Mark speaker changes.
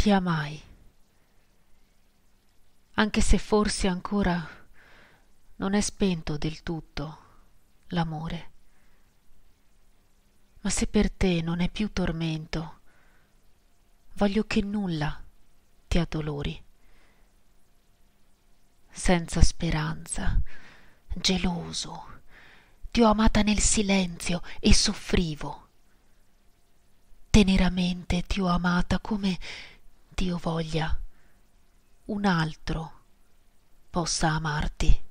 Speaker 1: ti amai, anche se forse ancora non è spento del tutto l'amore. Ma se per te non è più tormento, voglio che nulla ti addolori. Senza speranza, geloso, ti ho amata nel silenzio e soffrivo. Teneramente ti ho amata come Dio voglia un altro possa amarti.